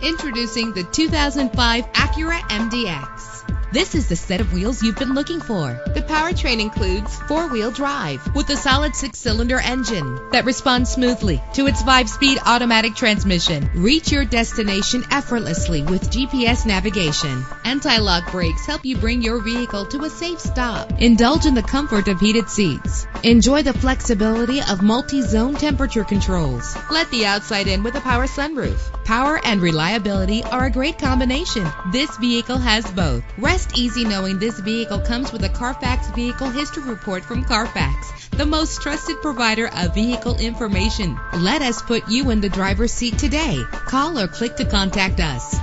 Introducing the 2005 Acura MDX. This is the set of wheels you've been looking for. The powertrain includes four-wheel drive with a solid six-cylinder engine that responds smoothly to its five-speed automatic transmission. Reach your destination effortlessly with GPS navigation. Anti-lock brakes help you bring your vehicle to a safe stop. Indulge in the comfort of heated seats. Enjoy the flexibility of multi-zone temperature controls. Let the outside in with a power sunroof. Power and reliability are a great combination. This vehicle has both. Rest easy knowing this vehicle comes with a Carfax Vehicle History Report from Carfax, the most trusted provider of vehicle information. Let us put you in the driver's seat today. Call or click to contact us.